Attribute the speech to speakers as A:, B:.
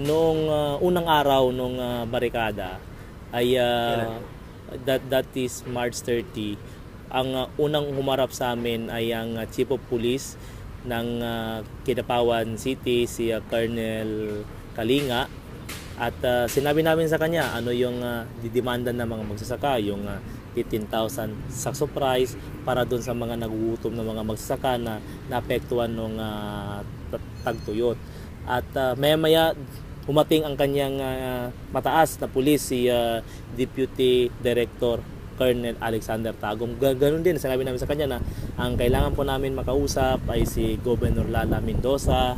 A: noong uh, unang araw nung uh, barikada ay uh, that that is March 30 ang uh, unang humarap sa amin ay ang uh, Chief of Police ng uh, Kidapawan City si uh, Colonel Kalinga. At uh, sinabi namin sa kanya ano yung uh, didemanda ng mga magsasaka? Yung uh, 15,000 sakso price para doon sa mga nagugutom ng mga magsasaka na naapektuhan ng uh, tagtuyot. At uh, maya maya humating ang kanyang uh, mataas na pulis si uh, Deputy Director Colonel Alexander Tagum. Ganun din, sinabi namin sa kanya na ang kailangan po namin makausap ay si Governor Lala Mendoza,